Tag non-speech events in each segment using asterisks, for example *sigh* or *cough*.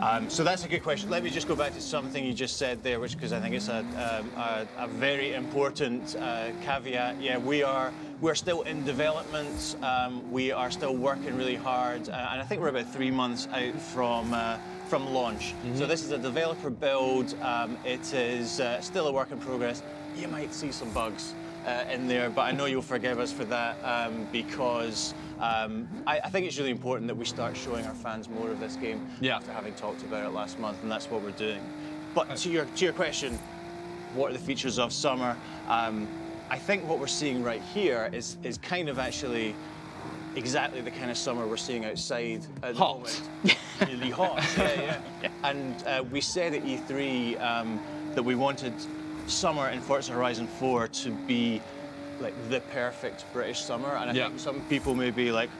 Um, so that's a good question. Let me just go back to something you just said there, which because I think it's a, um, a, a very important uh, caveat. Yeah, we are we're still in development. Um, we are still working really hard, uh, and I think we're about three months out from. Uh, from launch. So this is a developer build. Um, it is uh, still a work in progress. You might see some bugs uh, in there, but I know you'll forgive us for that um, because um, I, I think it's really important that we start showing our fans more of this game Yeah. after having talked about it last month, and that's what we're doing. But to your to your question, what are the features of summer? Um, I think what we're seeing right here is is kind of actually exactly the kind of summer we're seeing outside at Hot. the moment. really hot. *laughs* Yeah, yeah. And uh, we said at E3 um, that we wanted summer in Forza Horizon 4 to be like the perfect British summer, and I Yeah. think some people may be like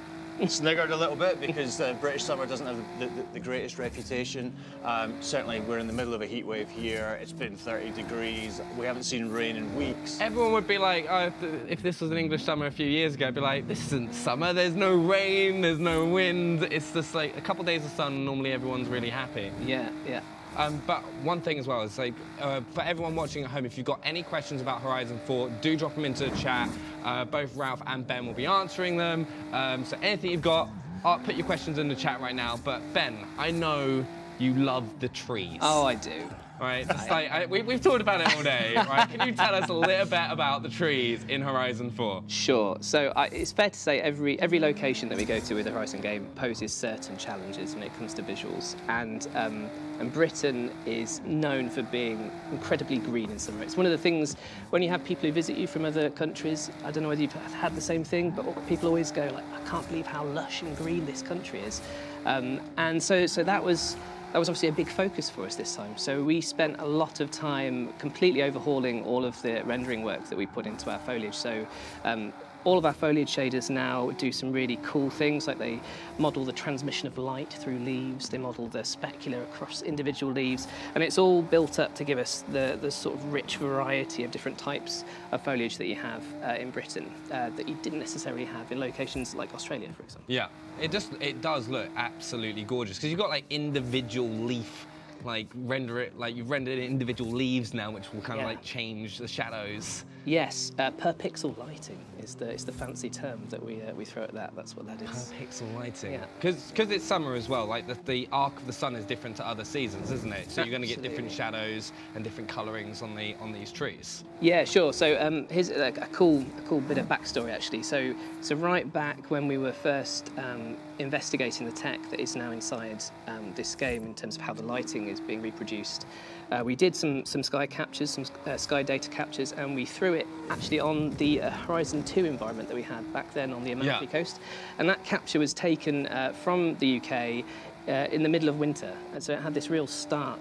sniggered a little bit because uh, British summer doesn't have the, the, the greatest reputation. Um, certainly, we're in the middle of a heat wave here. It's been 30 degrees. We haven't seen rain in weeks. Everyone would be like, oh, if, th- if this was an English summer a few years ago, I'd be like, this isn't summer. There's no rain, there's no wind. It's just like a couple days of sun. Normally, everyone's really happy. Yeah, yeah. Um, but one thing as well is like uh, for everyone watching at home, if you've got any questions about Horizon 4, do drop them into the chat. Uh, both Ralph and Ben will be answering them. Um, so anything you've got, uh, put your questions in the chat right now. But Ben, I know you love the trees. Oh, I do. Right, just like I, we, we've talked about it all day. Right, can you tell us a little bit about the trees in Horizon 4? Sure. So I, it's fair to say every every location that we go to with the Horizon game poses certain challenges when it comes to visuals, and um, and Britain is known for being incredibly green in summer. It's one of the things when you have people who visit you from other countries. I don't know whether you've had the same thing, but people always go like, I can't believe how lush and green this country is, um, and so so that was that was obviously a big focus for us this time. So we spent a lot of time completely overhauling all of the rendering work that we put into our foliage. So um, all of our foliage shaders now do some really cool things, like they model the transmission of light through leaves, they model the specular across individual leaves, and it's all built up to give us the, the sort of rich variety of different types of foliage that you have uh, in Britain uh, that you didn't necessarily have in locations like Australia, for example. Yeah, it just it does look absolutely gorgeous because you've got like individual leaf, like render it like you've rendered individual leaves now, which will kind of like change the shadows. Yes, uh, per pixel lighting is the, is the fancy term that we, uh, we throw at that. That's what that is. *laughs* Pixel lighting. Yeah. Because it's summer as well. Like the, the arc of the sun is different to other seasons, isn't it? So you're going to get different shadows and different colorings on the on these trees. Yeah, sure. So um, here's a, a cool, a cool bit of backstory actually. So, so right back when we were first um, investigating the tech that is now inside um, this game in terms of how the lighting is being reproduced, uh, we did some some sky captures, some uh, sky data captures, and we threw it actually on the uh, Horizon 2 environment that we had back then on the Amalfi Yeah. Coast, and that capture was taken uh, from the UK uh, in the middle of winter, and so it had this real stark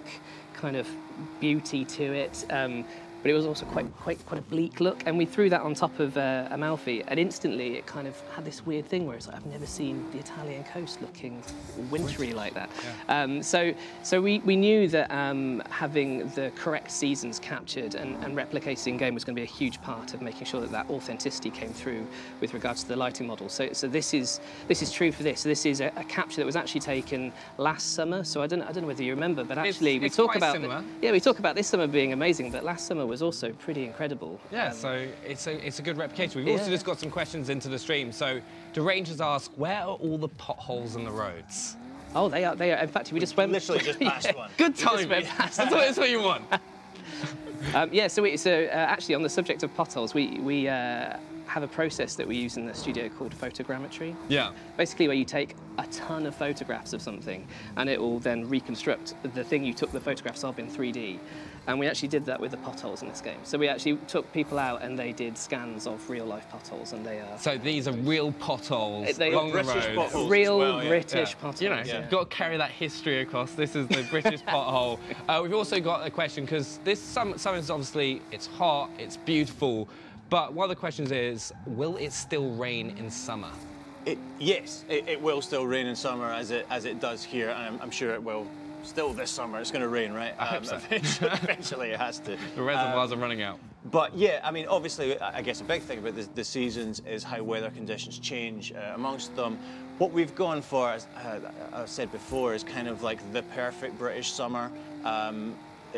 kind of beauty to it. Um, but it was also quite, quite, quite a bleak look, and we threw that on top of uh, Amalfi, and instantly it kind of had this weird thing where it's like I've never seen the Italian coast looking wintry like that. Um, so, so we, we knew that um, having the correct seasons captured and, and replicated in game was going to be a huge part of making sure that that authenticity came through with regards to the lighting model. So, so this is this is true for this. This is a, a capture that was actually taken last summer. So I don't I don't know whether you remember, but It's- actually we it's talk about the- yeah we talk about this summer being amazing, but last summer was also pretty incredible. Yeah, Um, so it's a it's a good replication. We've also just got some questions into the stream. So the rangers ask, where are all the potholes in the roads? oh they are they are. In fact, we just went literally just *laughs* passed one. Good time. just *laughs* That's what, that's what you want. *laughs* Um, yeah, so, we, so uh, actually on the subject of potholes, we, we uh, have a process that we use in the studio called photogrammetry. Yeah. Basically where you take a ton of photographs of something and it will then reconstruct the thing you took the photographs of in 3D. And we actually did that with the potholes in this game. So we actually took people out and they did scans of real life potholes and they are So these are real potholes They- along the British road. potholes. as real well, yeah. British Yeah. potholes. You know, yeah. you've got to carry that history across. This is the British *laughs* pothole. Uh, we've also got a question because this summer, summer is obviously it's hot, it's beautiful, but one of the questions is, will it still rain in summer? It, yes, it, it will still rain in summer as it as it does here, and I'm, I'm sure it will still this summer. It's going to rain, right? I hope so. *laughs* eventually, it has to. *laughs* The reservoirs are running out. But yeah, I mean, obviously, I guess a big thing about the, the seasons is how weather conditions change uh, amongst them. What we've gone for, as uh, I've said before, is kind of like the perfect British summer. Um,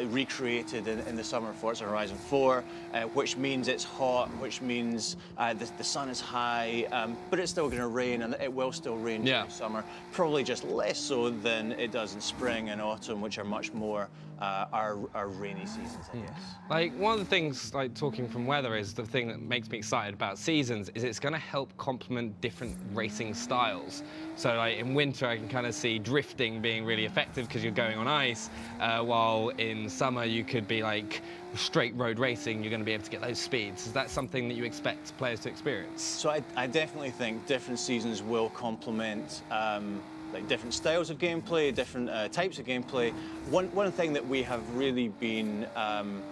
recreated in, in, the summer for Forza Horizon 4, uh, which means it's hot, which means uh, the, the, sun is high, um, but it's still going to rain, and it will still rain yeah. during summer. Probably just less so than it does in spring and autumn, which are much more uh, our, our rainy seasons, I guess. Like one of the things, like talking from weather, is the thing that makes me excited about seasons is it's going to help complement different racing styles. So like in winter, I can kind of see drifting being really effective because you're going on ice, uh, while in summer you could be like straight road racing, you're going to be able to get those speeds. Is that something that you expect players to experience? So I, I definitely think different seasons will complement um, like different styles of gameplay, different uh, types of gameplay. One, one thing that we have really been um,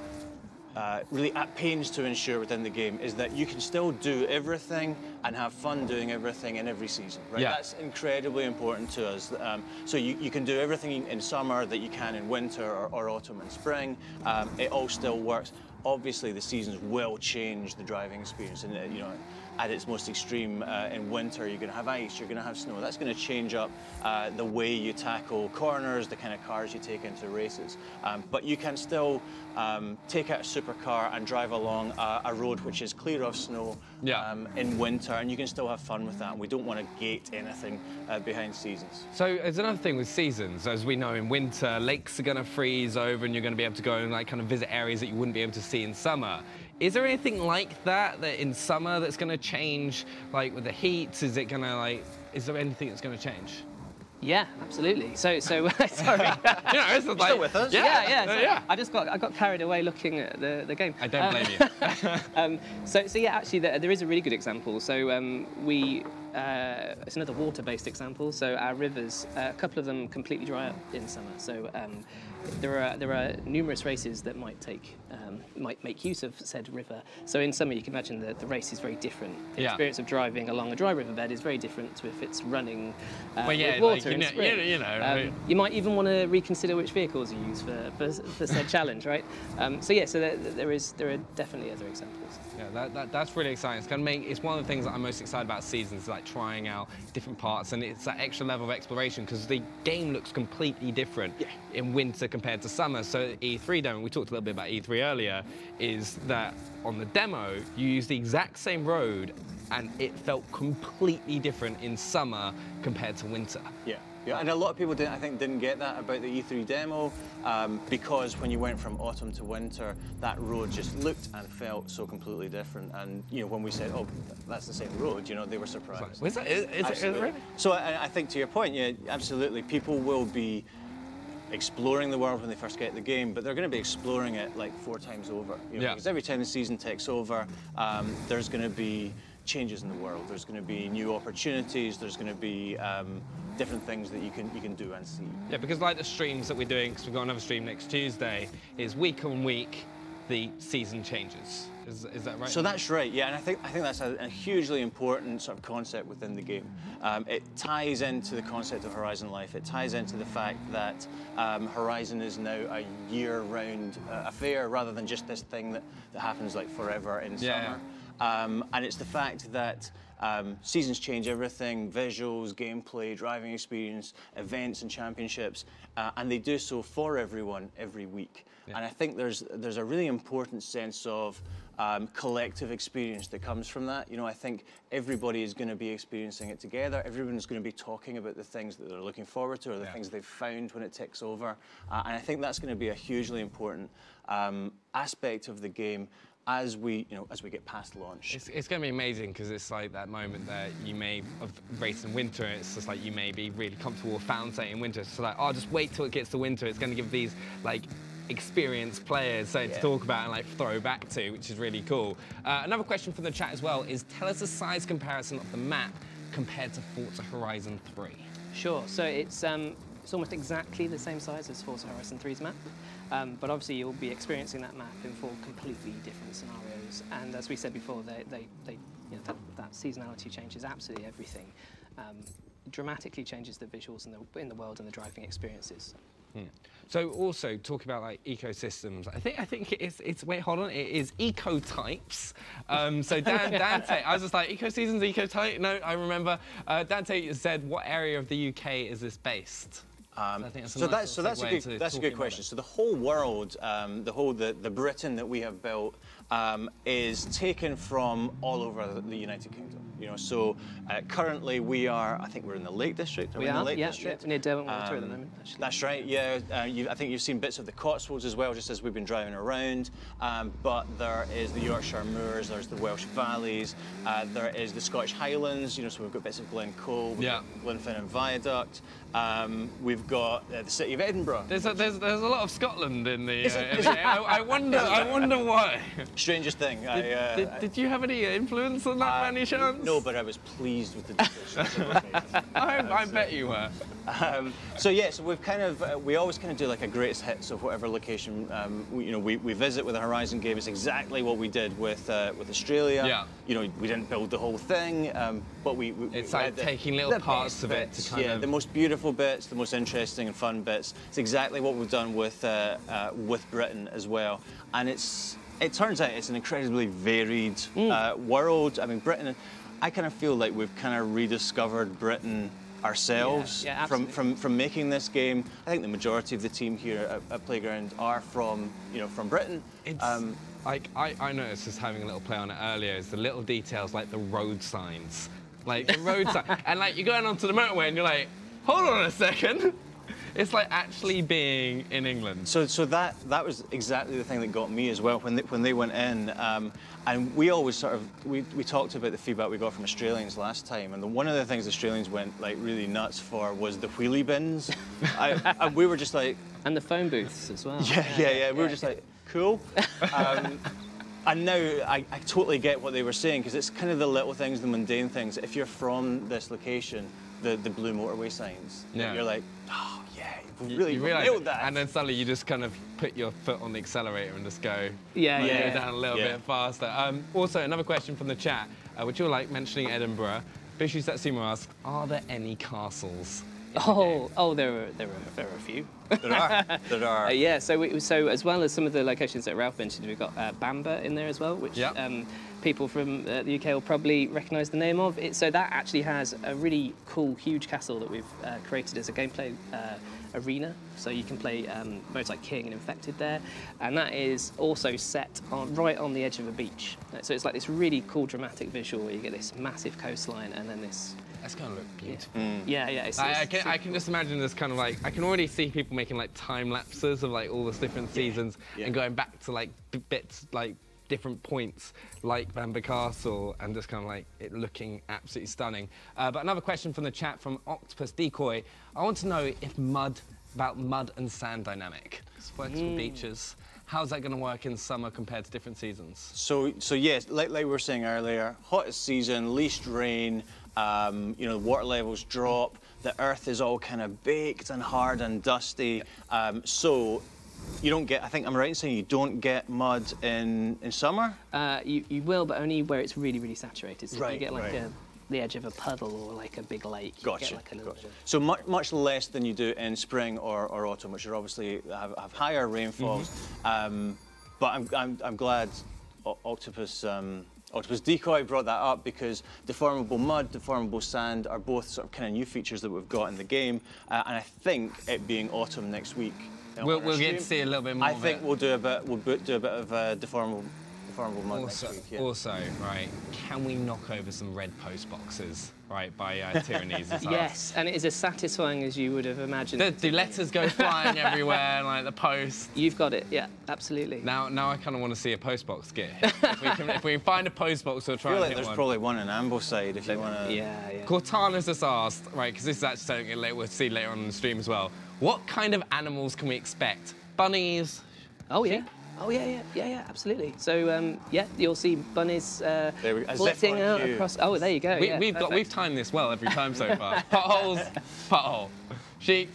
uh, really at pains to ensure within the game is that you can still do everything and have fun doing everything in every season, right? Yeah. That's incredibly important to us. Um, so you, you can do everything in summer that you can in winter or, or autumn and spring. Um, it all still works. Obviously, the seasons will change the driving experience, and uh, you know, at its most extreme uh, in winter, you're going to have ice, you're going to have snow. That's going to change up uh, the way you tackle corners, the kind of cars you take into races. Um, but you can still um, take out a supercar and drive along a, a, road which is clear of snow yeah. um, in winter, and you can still have fun with that. And we don't want to gate anything uh, behind seasons. So there's another thing with seasons. As we know, in winter, lakes are going to freeze over, and you're going to be able to go and like kind of visit areas that you wouldn't be able to see in summer. Is there anything like that that in summer that's going to change, like with the heat? Is it going to like? Is there anything that's going to change? Yeah, absolutely. So, so *laughs* sorry. you know, it's like, Still with us? Yeah, yeah. yeah, so, yeah. I just got I got carried away looking at the, the game. I don't blame uh, you. *laughs* um, so, so yeah, actually, there, there is a really good example. So um, we uh, it's another water-based example. So our rivers, uh, a couple of them completely dry up in summer. So um, there are there are numerous races that might take um, might make use of said river. So in summer, you can imagine that the race is very different. The yeah. experience of driving along a dry riverbed is very different to if it's running uh, well, yeah, with water like, you in know, spring. You know, um, you might even want to reconsider which vehicles you use for, for, for said challenge, right? Um, so yeah, so there, there is there are definitely other examples. Yeah, that, that, that's really exciting. It's gonna make it's one of the things that I'm most excited about seasons, like trying out different parts, and it's that extra level of exploration because the game looks completely different yeah. in winter compared to summer. So E3 demo, we talked a little bit about E3 earlier, is that on the demo you use the exact same road, and it felt completely different in summer compared to winter. Yeah. Yeah, and a lot of people, didn't, I think, didn't get that about the E3 demo um, because when you went from autumn to winter, that road just looked and felt so completely different. And you know, when we said, "Oh, that's the same road," you know, they were surprised. Was that? Is, is it really? So I, I think to your point, yeah, absolutely, people will be exploring the world when they first get the game, but they're going to be exploring it like four times over. You know, yeah. Because every time the season takes over, um, there's going to be changes in the world. There's going to be new opportunities. There's going to be um, different things that you can you can do and see. Yeah, because like the streams that we're doing, because we've got another stream next Tuesday, is week on week the season changes. Is, is that right? So that's right, yeah, and I think I think that's a, a hugely important sort of concept within the game. Um, it ties into the concept of Horizon Life. It ties into the fact that um, Horizon is now a year-round uh, affair rather than just this thing that, that happens like forever in Yeah. summer. Um, and it's the fact that um, seasons change everything visuals, gameplay, driving experience, events, and championships. Uh, and they do so for everyone every week. And I think there's, there's a really important sense of um, collective experience that comes from that. You know, I think everybody is going to be experiencing it together. Everyone's going to be talking about the things that they're looking forward to or the Yeah. things they've found when it ticks over. Uh, and I think that's going to be a hugely important um, aspect of the game as we, you know, as we get past launch. It's, it's going to be amazing because it's like that moment that you may have raced in winter. It's just like you may be really comfortable with found state in winter. So like, oh, just wait till it gets to winter. It's going to give these like experienced players something to talk about and like throw back to, which is really cool. Uh, another question from the chat as well is tell us a size comparison of the map compared to Forza Horizon 3. Sure. So it's um, It's almost exactly the same size as Forza Horizon 3's map, um, but obviously you'll be experiencing that map in four completely different scenarios. And as we said before, they, they, they you know, that, that seasonality changes absolutely everything. Um, dramatically changes the visuals in the, in the world and the driving experiences. So also talk about like ecosystems. I think I think it's it's wait hold on it is ecotypes. Um, so Dan *laughs* Dante, I was just like ecoseasons, ecotype. No, I remember uh, Dante said what area of the UK is this based? Um, I think that's a so nice that's so that's a good that's a good question. So the whole world, um, the whole the, the Britain that we have built um, is taken from all over the, the United Kingdom. You know, so uh, currently we are. I think we're in the Lake District. Are we, We in the are, Lake yeah, District? yeah, near Derwentwater at the Um, moment, actually. That's right. Yeah, uh, you, I think you've seen bits of the Cotswolds as well, just as we've been driving around. Um, but there is the Yorkshire Moors, there's the Welsh Valleys, uh, there is the Scottish Highlands. You know, so we've got bits of Glencoe, we've Yeah. got Glenfinnan Viaduct. Um, we've got uh, the city of Edinburgh. There's a, there's there's a lot of Scotland in the. Is Uh, it- in the- I, I wonder I wonder why. *laughs* Strangest thing. I, Did, uh, did, did you have any influence on that I- by any chance? No, but I was pleased with the *laughs* decision. I, I bet you were. Um, so yeah, so we've kind of uh, we always kind of do like a greatest hits of whatever location um, we, you know we, we visit with a Horizon game. It's exactly what we did with uh, with Australia. Yeah. You know, we didn't build the whole thing, um, but we. we It's we like the- taking little the parts of it to bits, kind yeah, of- the most beautiful bits, the most interesting and fun bits. It's exactly what we've done with uh, uh, with Britain as well, and it's it turns out it's an incredibly varied Mm. uh, world. I mean, Britain. I kind of feel like we've kind of rediscovered Britain ourselves Yeah, yeah, from, from from making this game. I think the majority of the team here at, at Playground are from you know from Britain. It's Um, like I, I noticed just having a little play on it earlier is the little details like the road signs. Like the road sign *laughs* and like you're going onto the motorway and you're like, hold on a second. It's like actually being in England. So, so that that was exactly the thing that got me as well when they, when they went in, um, and we always sort of we, we talked about the feedback we got from Australians last time, and the, one of the things Australians went like really nuts for was the wheelie bins. I, *laughs* and we were just like, And the phone booths as well. yeah, yeah, yeah. We were just like, cool. Um, *laughs* and now I, I totally get what they were saying because it's kind of the little things, the mundane things. If you're from this location, the, the blue motorway signs, Yeah. you're like, oh yeah, we You- really you realise nailed it, that. and then suddenly you just kind of put your foot on the accelerator and just go Yeah, like, yeah. go down a little Yeah. bit faster. Um, also, another question from the chat, uh, which you're like mentioning Edinburgh. Bishu Satsuma asks, are there any castles? Oh, oh, there are there are there are a few. there are, there *laughs* are. Uh, yeah, so we, so as well as some of the locations that Ralph mentioned, we've got uh, Bamburgh in there as well, which Yep. um, people from uh, the UK will probably recognise the name of. It, so that actually has a really cool, huge castle that we've uh, created as a gameplay uh, arena. So you can play um, modes like King and Infected there, and that is also set on right on the edge of a beach. So it's like this really cool, dramatic visual where you get this massive coastline and then this. That's going to look beautiful. Yeah, yeah. It's, I, I can, I super can just imagine this kind of like I can already see people making like time lapses of like all the different seasons yeah. and going back to like bits like different points like Bamburgh Castle and just kind of like it looking absolutely stunning. Uh, but another question from the chat from Octopus Decoy. I want to know if mud about mud and sand dynamic. Works for beaches. How's that going to work in summer compared to different seasons? So, so yes, like, like we were saying earlier, hottest season, least rain. Um, you know, the water levels drop. The earth is all kind of baked and hard and dusty. Um, so, you don't get. I think I'm right in saying you don't get mud in in summer. Uh, you, you will, but only where it's really, really saturated. So Right, you get like right. a, the edge of a puddle or like a big lake, you Gotcha. get like gotcha. So much, much less than you do in spring or, or autumn, which are obviously have, have higher rainfalls. Mm-hmm. Um, but I'm, I'm, I'm glad O- Octopus um, Octopus Decoy brought that up because deformable mud, deformable sand are both sort of kind of new features that we've got in the game, uh, and I think it being autumn next week. We'll, we'll get to see a little bit more I think it. we'll do a bit. We'll do a bit of uh, deformable, deformable mud Also, next week. Yeah. also, right, can we knock over some red post boxes, right, by uh, Tyrannies? Yes, and it is as satisfying as you would have imagined. The, the letters go flying *laughs* everywhere, like the post. You've got it. Yeah, absolutely. Now, now I kind of want to see a post box get. hit. *laughs* if, we can, if we find a post box, we'll try I feel and like there's one. probably one in Ambleside if you want to. Yeah, yeah. Cortana's just asked, right, because this is actually something that we'll see later on in the stream as well. What kind of animals can we expect? Bunnies? Oh yeah. Oh yeah, yeah, yeah, yeah, absolutely. So um, yeah, you'll see bunnies uh, There we go. Flitting out line queue. across. Oh, there you go. We, yeah, we've got we've timed this well every time so far. *laughs* Potholes, pothole, sheep,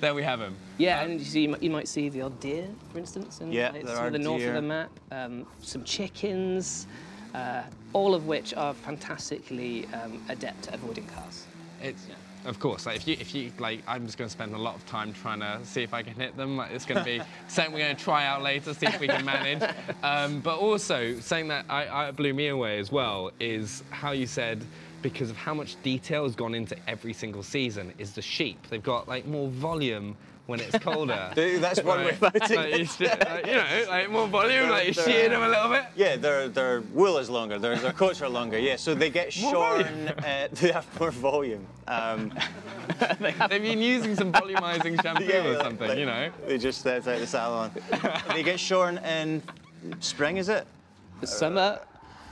there we have them. Yeah, and you, see, you, might, you might see the odd deer, for instance, in Yeah, like, some of the north deer. of the map. Um, some chickens, uh, all of which are fantastically um, adept at avoiding cars. It's of course like if you if you like I'm just going to spend a lot of time trying to see if I can hit them. Like, it's going to be *laughs* something we're going to try out later, see if we can manage. Um, but also saying that I, I blew me away as well is how you said because of how much detail has gone into every single season is the sheep. They've got like more volume when it's colder. *laughs* They- That's one way Right. of putting Like, it. you, sh- like, you know, like more volume, like you're They're- shearing them a little bit. Yeah, their their wool is longer. Their their coats are longer. Yeah, so they get More shorn. Uh, *laughs* they have more volume. Um, *laughs* They've been using some volumizing shampoo or something, like, you know. They just stepped out the salon. they get shorn in spring, is it? Summer,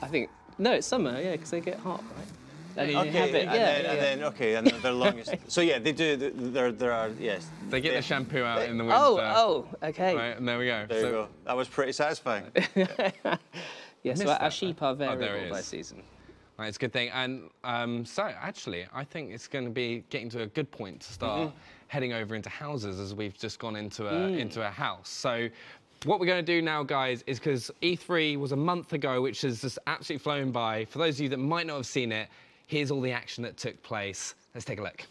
I think, no, it's summer, yeah, because they get hot, right? And you Okay, have it, and, yeah, then, yeah. and then okay, and then their longest. *laughs* so yeah, they do. There there are yes. They get the shampoo out in the winter. Oh, oh, okay. Right, and there we go. There So- you go. That was pretty satisfying. *laughs* Yeah, so missed our, our that, sheep are Oh, there variable it by season. Right, it's a good thing. And um, so, actually, I think it's going to be getting to a good point to start Mm-hmm. heading over into houses as we've just gone into a Mm. into a house. So, what we're going to do now, guys, is because E3 was a month ago, which has just absolutely flown by. For those of you that might not have seen it, here's all the action that took place. Let's take a look.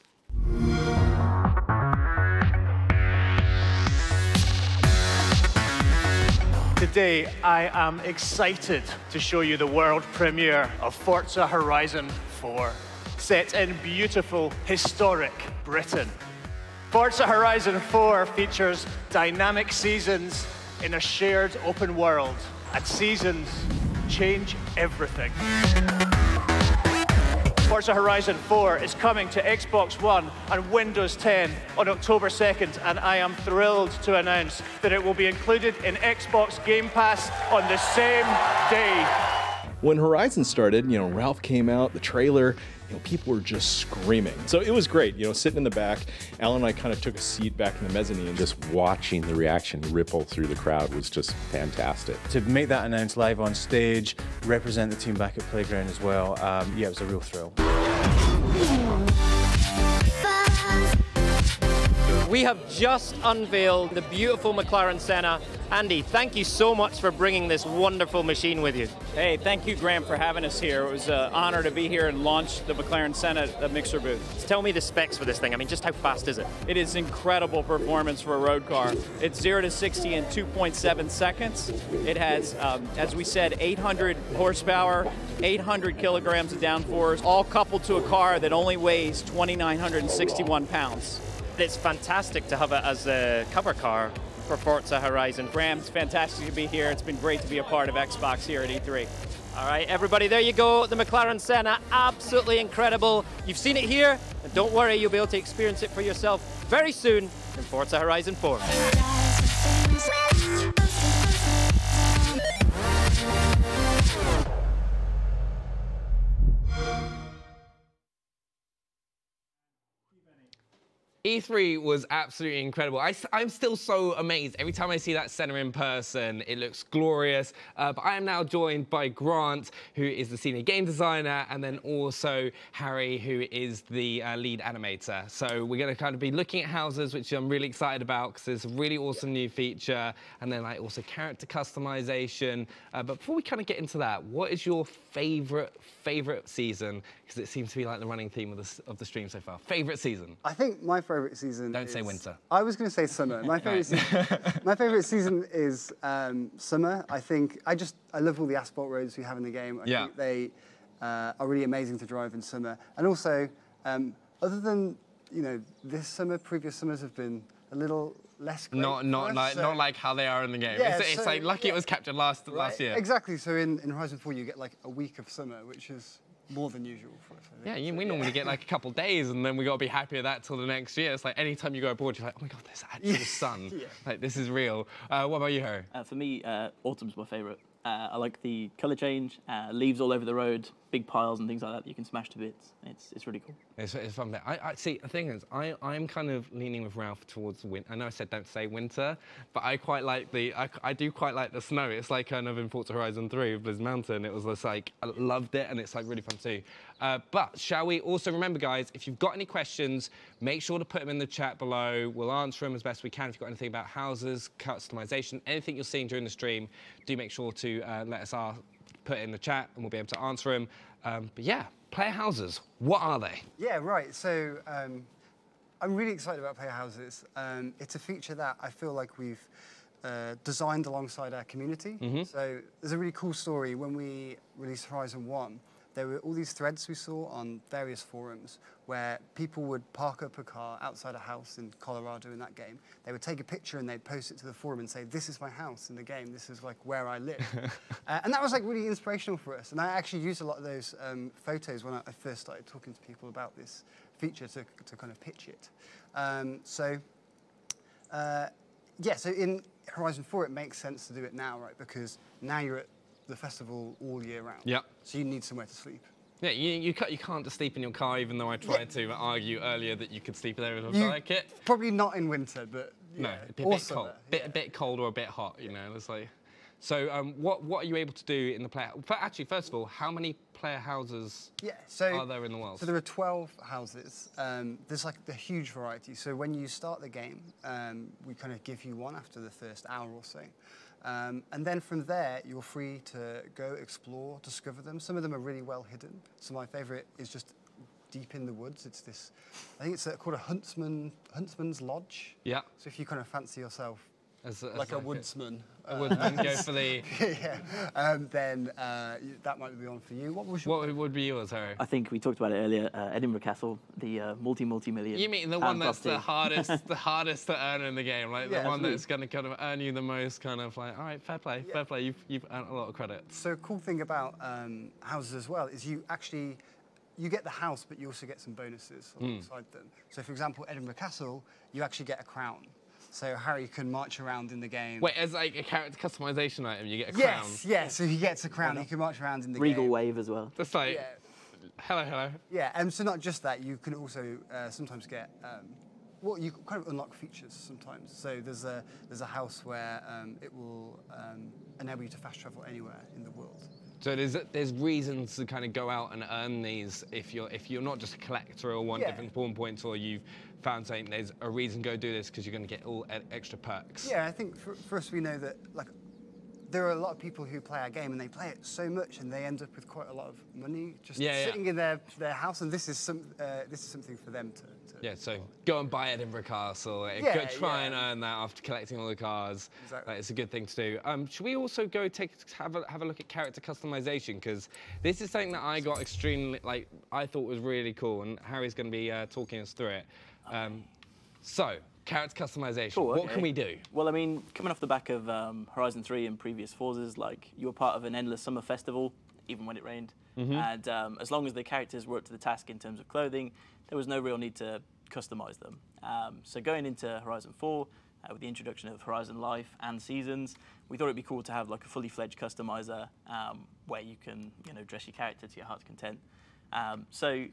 Today, I am excited to show you the world premiere of Forza Horizon 4, set in beautiful, historic Britain. Forza Horizon 4 features dynamic seasons in a shared open world, and seasons change everything. Forza Horizon 4 is coming to Xbox One and Windows 10 on October 2nd, and I am thrilled to announce that it will be included in Xbox Game Pass on the same day. When Horizon started, you know, Ralph came out, the trailer, you know, people were just screaming. So it was great, you know, sitting in the back. Alan and I kind of took a seat back in the mezzanine and just just watching the reaction ripple through the crowd was just fantastic. to make that announced live on stage, represent the team back at Playground as well. Um, yeah, it was a real thrill. We have just unveiled the beautiful McLaren Senna. Andy, thank you so much for bringing this wonderful machine with you. Hey, thank you, Graham, for having us here. It was an honor to be here and launch the McLaren Senna at the Mixer booth. Tell me the specs for this thing. I mean, just how fast is it? It is incredible performance for a road car. It's 0 to 60 in 2.7 seconds. It has, um, as we said, 800 horsepower, 800 kilograms of downforce, all coupled to a car that only weighs 2,961 pounds. It's fantastic to have it as a cover car for Forza Horizon. Graham, it's fantastic to be here. It's been great to be a part of Xbox here at E E3. All right, everybody, there you go. The McLaren Senna, absolutely incredible. You've seen it here, and don't worry, you'll be able to experience it for yourself very soon in Forza Horizon 4. E3 E was absolutely incredible. I, am still so amazed. Every time I see that Senna in person, it looks glorious. Uh, but I am now joined by Grant, who is the senior game designer, and then also Harry, who is the uh, lead animator. So we're going to kind of be looking at houses, which I'm really excited about because it's a really awesome new feature. And then like also character customization. Uh, but before we kind of get into that, what is your favorite, favorite season? Because it seems to be like the running theme of the, of the stream so far. Favorite season? I think my favorite season. Don't say winter. I was going to say summer. My *laughs* favorite, season, my favorite season is um, summer. I think I just I love all the asphalt roads we have in the game. I Yeah. think they uh, are really amazing to drive in summer. And also, um, other than you know this summer, previous summers have been a little less. Great Not not us, like so- not like how they are in the game. Yeah, it's it's like lucky it was captured last last year. Exactly. So in, in Horizon 4, you get like a week of summer, which is more than usual for us. I think. Yeah, you, we normally get like a couple days, and then we got to be happy with that till the next year. It's like anytime you go abroad, you're like, oh my god, there's actual *laughs* sun. Like this is real. Uh, what about you, Harry? Uh, for me, uh, autumn's my favourite. Uh, I like the colour change, uh, leaves all over the road, big piles and things like that that you can smash to bits. It's, it's really cool. It's, it's fun. I, I see. The thing is, I I'm kind of leaning with Ralph towards winter. I know I said don't say winter, but I quite like the. I, I do quite like the snow. It's like kind of in Forza Horizon 3 with Blizzard Mountain. It was just like I loved it, and it's like really fun too. Uh, but shall we also remember, guys, if you've got any questions, make sure to put them in the chat below. We'll answer them as best we can. If you've got anything about houses, customization, anything you're seeing during the stream, do make sure to uh, let us ask, put it in the chat and we'll be able to answer them. Um, but yeah, player houses, what are they? Yeah, right. So um, I'm really excited about player houses. Um, it's a feature that I feel like we've uh, designed alongside our community. Mhm. So there's a really cool story when we released Horizon 1. There were all these threads we saw on various forums where people would park up a car outside a house in Colorado in that game. They would take a picture and they'd post it to the forum and say, "This is my house in the game. This is like where I live." *laughs* uh, and that was like really inspirational for us. And I actually used a lot of those um, photos when I, I first started talking to people about this feature to, to kind of pitch it. Um, so uh, yeah, so in Horizon 4, it makes sense to do it now, right? Because now you're at the festival all year round. Yeah. So you need somewhere to sleep. Yeah, you, you, can't, you can't just sleep in your car, even though I tried to argue earlier that you could sleep there if You- like it. Probably not in winter, but No, yeah, it'd be a bit summer, cold, bit, a bit cold or a bit hot, you know. It's like, so um, what what are you able to do in the player? Actually, first of all, how many player houses Yeah, so are there in the world? So there are 12 houses. Um, there's like a huge variety. So when you start the game, um, we kind of give you one after the first hour or so. Um, and then from there, you're free to go explore, discover them. Some of them are really well hidden. So my favorite is just deep in the woods. It's this, I think it's uh, called a huntsman, huntsman's lodge. Yeah. So if you kind of fancy yourself As as like a like a- woodsman. a woodsman, go *laughs* for the- yeah. Um, then uh, that might be on for you. What was your What would be yours, Harry? I think we talked about it earlier. Uh, Edinburgh Castle, the uh, multi multi million. You mean the one that's the hardest, *laughs* the hardest to earn in the game, like Yeah, the one absolutely. that's going to kind of earn you the most, kind of like, all right, fair play, fair play. You've you've earned a lot of credit. So cool thing about um, houses as well is you actually you get the house, but you also get some bonuses Hmm. alongside them. So for example, Edinburgh Castle, you actually get a crown. So Harry can march around in the game. Wait, as like a character customization item, you get a crown. yes, yes. So he gets a crown. He can march around in the Regal game. Regal wave as well. That's like, Yeah. hello, hello. Yeah, and so not just that, you can also uh, sometimes get, um, well, you kind of unlock features sometimes. So there's a there's a house where um, it will um, enable you to fast travel anywhere in the world. So there's there's reasons to kind of go out and earn these if you're if you're not just a collector or want Yeah. different spawn points or you've found something. There's a reason go do this because you're going to get all extra perks. Yeah, I think for, for us, we know that like there are a lot of people who play our game and they play it so much and they end up with quite a lot of money just Yeah, yeah. sitting in their, their house, and this is some uh, this is something for them to. to Yeah, so go and buy Edinburgh Castle. Yeah, go try and earn that after collecting all the cars. Exactly. Like, it's a good thing to do. Um, should we also go take have a, have a look at character customization because this is something that I got extremely like I thought was really cool, and Harry's going to be uh, talking us through it. Um, so character customization. Cool, What can we do? Well, I mean, coming off the back of um, Horizon 3 and previous Forzas, like, you were part of an endless summer festival, even when it rained. Mhm. And um, as long as the characters were up to the task in terms of clothing, there was no real need to customize them. Um, so going into Horizon 4, uh, with the introduction of Horizon Life and Seasons, we thought it'd be cool to have like a fully fledged customizer um, where you can, you know, dress your character to your heart's content. Um, so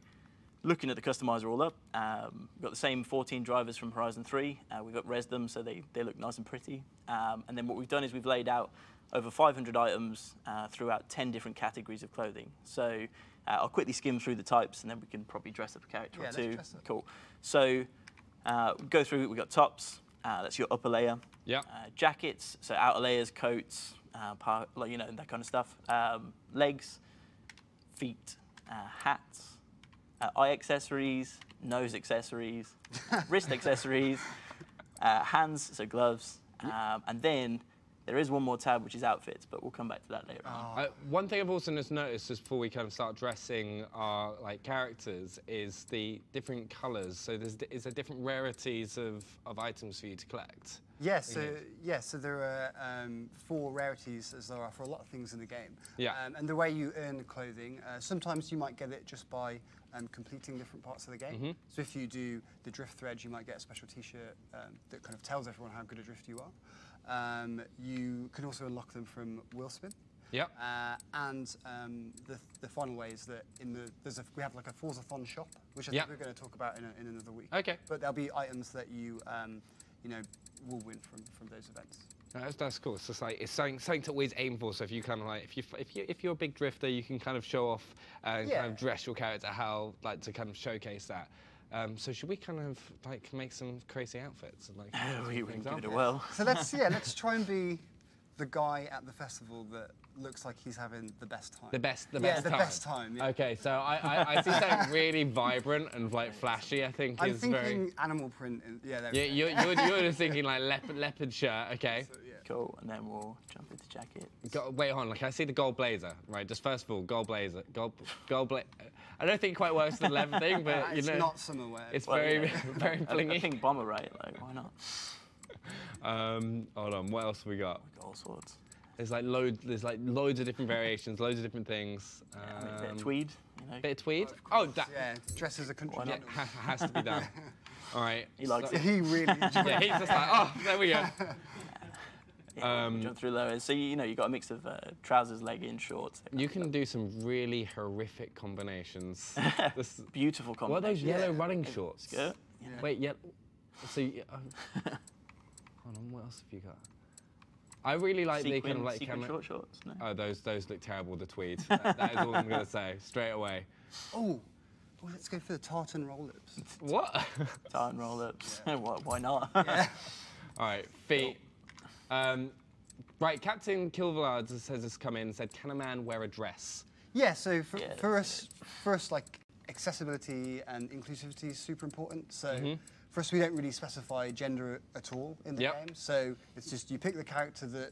looking at the customizer all up, um, we've got the same 14 drivers from Horizon 3. Uh, we've upres them so they, they look nice and pretty. Um, and then what we've done is we've laid out over 500 items uh, throughout 10 different categories of clothing. So uh, I'll quickly skim through the types and then we can probably dress up a character Yeah, or let's two. Cool. So uh, go through, we've got tops, uh, that's your upper layer. Yeah. Uh, jackets, so outer layers, coats, uh, par- like, you know, that kind of stuff. Um, legs, feet, uh, hats, uh, eye accessories, nose accessories, *laughs* wrist accessories, uh, hands, so gloves, um, and then there is one more tab which is outfits, but we'll come back to that later on. Uh, one thing I've also just noticed just before we kind of start dressing our like characters is the different colours. So there's is there different rarities of, of items for you to collect. Yeah, so yeah, so there are um, four rarities as there are for a lot of things in the game. Yeah. Um, and the way you earn clothing, uh, sometimes you might get it just by um, completing different parts of the game. Mhm. So if you do the drift thread, you might get a special T-shirt um, that kind of tells everyone how good a drift you are. Um, you can also unlock them from Wheelspin. Yep. Uh, and um, the, the final way is that in the there's a, we have like a Forzathon shop, which I Yep. think we're going to talk about in, a, in another week. Okay. But there'll be items that you um, you know will win from from those events. No, That's, that's cool. It's just like it's something, something to always aim for. So if you kind of like if you if you if you're a big drifter, you can kind of show off and Yeah. kind of dress your character how like to kind of showcase that. Um, so should we kind of like make some crazy outfits and like *laughs* we, for we can give it a whirl. So let's yeah, let's try and be the guy at the festival that looks like he's having the best time. The best, the yeah, best the time. best time. Yeah. Okay, so I, I, I see *laughs* something really vibrant and like flashy. I think I'm is thinking very. animal print. in- Yeah, there Yeah, we go. you're, you're, *laughs* you're just thinking like leopard, leopard shirt. Okay. Cool, and then we'll jump into jacket. Go, wait on, like I see the gold blazer, right? Just first of all, gold blazer, gold, gold blazer. I don't think it quite works the leather thing, but *laughs* you it's know, it's not summer wear. it's Well, very, yeah. very A, a blingy. pink bomber, right? Like, why not? Um, hold on, what else have we got? We Got all sorts. There's like loads, there's like loads of different variations, loads of different things. I mean, a bit of Um, tweed, you know. Bit of tweed. Oh, that yeah, dress as a country. Yeah, ha- has to be done. *laughs* All right. He likes so- it. He really. *laughs* Yeah, he's just like, oh, there we go. *laughs* Yeah, Um, jump through lower. So you, you know you've got a mix of uh, trousers, leggings, shorts. You can do some really horrific combinations. This- beautiful combinations. what are those combinations. yellow running shorts? Skirt. Wait, yeah. So, uh, hold on, what else have you got? I really like the kind of like sequin short shorts. No. Oh, those those look terrible. The tweed. that, that is all I'm gonna say straight away. Oh, oh, let's go for the tartan roll-ups. What? Tartan roll-ups. *laughs* *laughs* why, why not? Yeah. *laughs* all right, feet. Um, right, Captain Kilvillard says has come in and said, "Can a man wear a dress?" Yeah, so for, Yeah, for us, for us, like accessibility and inclusivity is super important. So Mm-hmm. For us, we don't really specify gender at all in the Yep. game. So it's just you pick the character that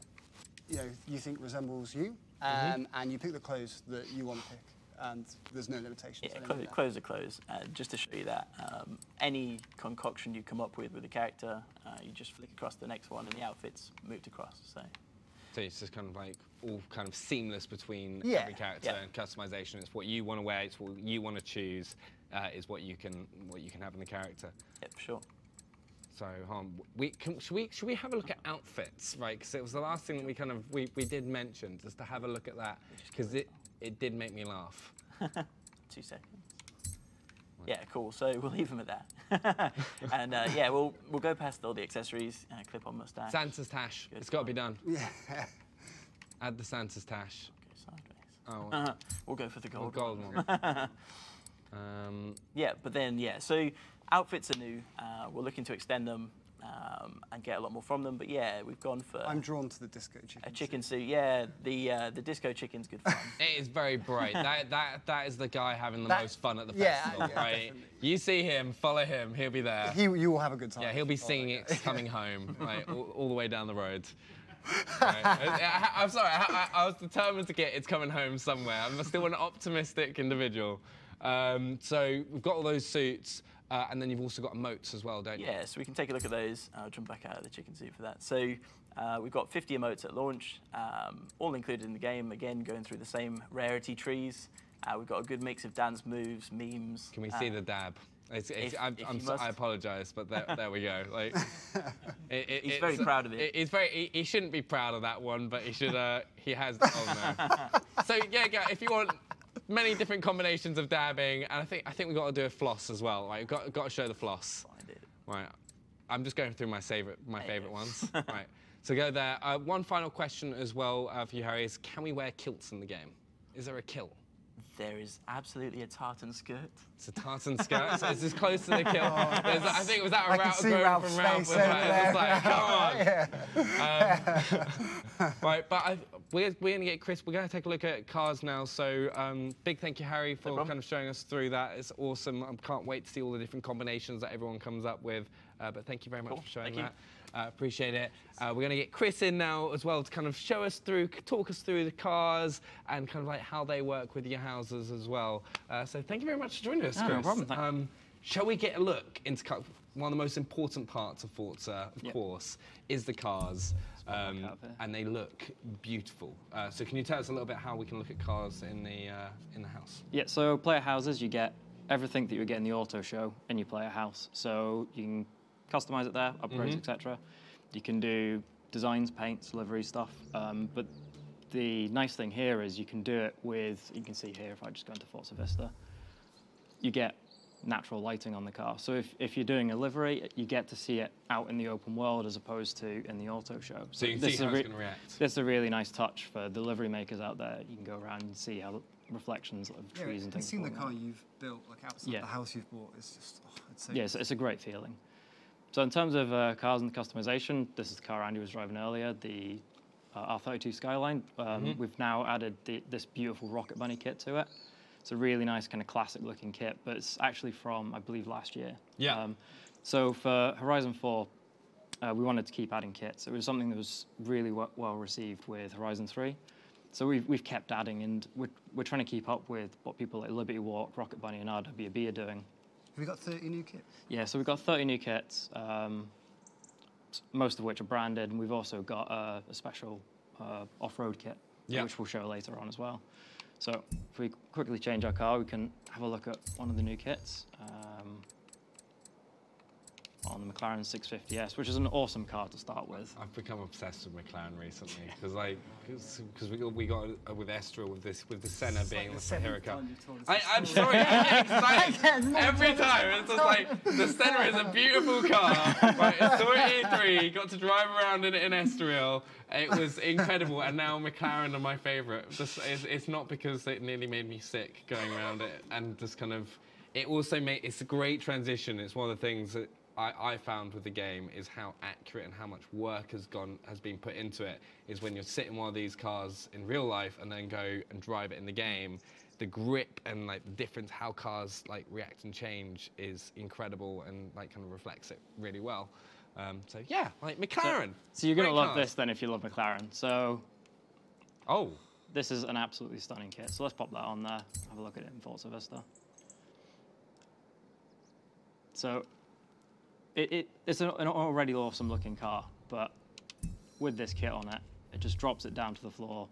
you know you think resembles you, Mm-hmm. um, and you pick the clothes that you want to pick, and there's no limitations. Yeah, on clothes, of clothes are clothes. Uh, just to show you that, um, any concoction you come up with with a character, uh, you just flick across the next one, and the outfit's moved across. So So it's just kind of like all kind of seamless between Yeah, every character yeah. and customization. It's what you want to wear. It's what you want to choose. Uh, is what you can what you can have in the character. Yep, sure. So um, we can, should we should we have a look at outfits, right? Because it was the last thing that we kind of we, we did mention, just to have a look at that, because it it did make me laugh. *laughs* Two seconds. Yeah, cool. So *laughs* we'll leave them at that. *laughs* and uh, yeah, we'll we'll go past all the accessories. Uh, clip on mustache. Santa's tash, Good it's got to be done. Yeah. Add the Santa's tash. Go sideways. Oh, Uh, we'll go for the gold. the gold. gold one. one. Um, Yeah, but then yeah, so outfits are new. Uh, we're looking to extend them um, and get a lot more from them. But yeah, we've gone for I'm drawn to the disco chicken. a chicken suit. Yeah, the uh, the disco chicken's good fun. *laughs* It is very bright. *laughs* that that that is the guy having the That- most fun at the yeah, festival, yeah, right? definitely. You see him, follow him, he'll be there. He, you will have a good time. yeah, he'll be singing yeah. it coming *laughs* home, right, all, all the way down the road. Right. I, am sorry, I, I, I was determined to get it's coming home somewhere. I'm still an optimistic individual. Um, so we've got all those suits, uh, and then you've also got emotes as well, don't you? Yeah, so we can take a look at those. I'll jump back out of the chicken suit for that. So uh, we've got 50 emotes at launch, um, all included in the game. Again, going through the same rarity trees. Uh, we've got a good mix of dance moves, memes. Can we see uh, the dab? It's, it's, if- I'm, if I'm so, I apologise, but there, there we go. Like, *laughs* it, it, He's very proud of it. He's very. He, he shouldn't be proud of that one, but he should. Uh, he has. The oh no. so yeah, yeah, if you want many different combinations of dabbing, and I think I think we've got to do a floss as well. Like, we've got got to show the floss. Right. I'm just going through my favorite my favorite ones. *laughs* right. So go there. Uh, one final question as well uh, for you, Harry, is can we wear kilts in the game? Is there a kilt? There is absolutely a tartan skirt. It's a tartan skirt, so it's as close to the kilt. *laughs* There's, I think it was that a I can Ralph see quote Ralph's from Ralph. face was over like, it was there. like, come on. *laughs* Um, *laughs* right, but I, we're, we're going to get Chris. We're going to take a look at cars now. So um, big thank you, Harry, for problem. kind of showing us through that. It's awesome. I can't wait to see all the different combinations that everyone comes up with. Uh, but thank you very much Cool. for showing Thank you. Uh, appreciate it. Uh, we're going to get Chris in now as well to kind of show us through, talk us through the cars and kind of like how they work with your houses as well. Uh, so thank you very much for joining us, No, Chris. no problem. Um, shall we get a look into one of the most important parts of Forza, of Yep. course, is the cars. Um, and they look beautiful. Uh, so can you tell us a little bit how we can look at cars in the uh, in the house? Yeah, so player houses, you get everything that you would get in the auto show in your player house. So you can customize it there, upgrades, etc. You can do designs, paints, livery stuff. Um, but the nice thing here is you can do it with, you can see here if I just go into Forza Vista, you get natural lighting on the car. So if, if you're doing a livery, you get to see it out in the open world as opposed to in the auto show. So you can this see is a how it's gonna react. This is a really nice touch for the livery makers out there. You can go around and see how reflections of Yeah, trees and and things. seeing the fall car on it. you've built, like outside Yeah. the house you've bought, It's just, oh, it's so Yeah, it's, it's a great feeling. So in terms of uh, cars and customization, this is the car Andy was driving earlier, the uh, R32 Skyline. Um, Mhm. We've now added the, this beautiful Rocket Bunny kit to it. It's a really nice kind of classic looking kit, but it's actually from, I believe, last year. Yeah. Um, so for Horizon 4, uh, we wanted to keep adding kits. It was something that was really well received with Horizon 3. So we've, we've kept adding, and we're, we're trying to keep up with what people like Liberty Walk, Rocket Bunny, and RWB are doing. Have you got 30 new kits? Yeah, so we've got 30 new kits, um, most of which are branded, and we've also got a, a special uh, off-road kit, Yeah. which we'll show later on as well. So if we quickly change our car, we can have a look at one of the new kits um, on the McLaren 650S, which is an awesome car to start with. I've become obsessed with McLaren recently because like because we got, we got uh, with Estra with this with the Senna being the hero car. I, I'm sorry, *laughs* I get excited every time. It's just like the Senna is a beautiful car. Right, it's saw E3, got to drive around in it in Estoril. It was incredible, and now McLaren are my favourite. Just it's, it's not because it nearly made me sick going around it, and just kind of. It also made it's a great transition. It's one of the things that I, I found with the game is how accurate and how much work has gone has been put into it. Is when you're sitting one of these cars in real life and then go and drive it in the game, the grip and like the difference how cars like react and change is incredible and like kind of reflects it really well. Um, so yeah, like McLaren. So you're going to love cars. this then if you love McLaren. So oh, this is an absolutely stunning kit. So let's pop that on there. Have a look at it in Forza Vista. So it, it, it's an, an already awesome looking car, but with this kit on it, it just drops it down to the floor.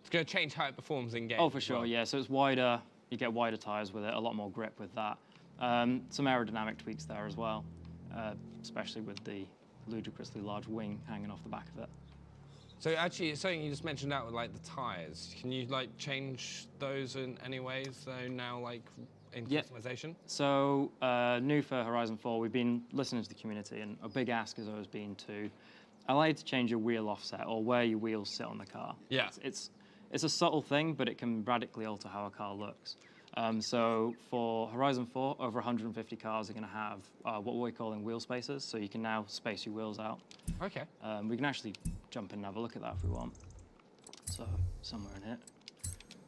It's going to change how it performs in game. Oh, for sure, well. yeah. So it's wider. You get wider tires with it, a lot more grip with that. Um, some aerodynamic tweaks there as well, uh, especially with the ludicrously large wing hanging off the back of it. So actually, it's something you just mentioned out with like the tires. Can you like change those in any ways? So now like in Yeah. customization. So, uh, new for Horizon 4, we've been listening to the community, and a big ask has always been to allow you to change your wheel offset or where your wheels sit on the car. Yeah. It's, it's, it's a subtle thing, but it can radically alter how a car looks. Um, so, for Horizon 4, over 150 cars are going to have uh, what we're calling wheel spacers, so you can now space your wheels out. Okay. Um, we can actually jump in and have a look at that if we want. So, somewhere in here.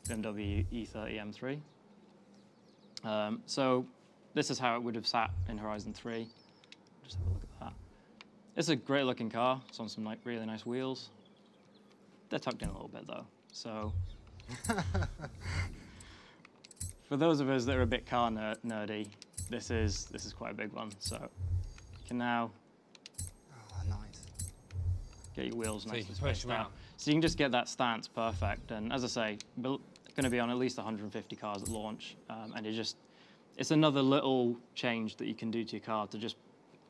BMW E30 M3. Um, so this is how it would have sat in Horizon 3. Just have a look at that. It's a great looking car. It's on some like really nice wheels. They're tucked in a little bit though. So *laughs* for those of us that are a bit car ner- nerdy, this is this is quite a big one. So you can now Oh, nice. get your wheels So nice you and can spaced out. out. So you can just get that stance perfect. And as I say, we're going to be on at least 150 cars at launch, um, and it just it's another little change that you can do to your car to just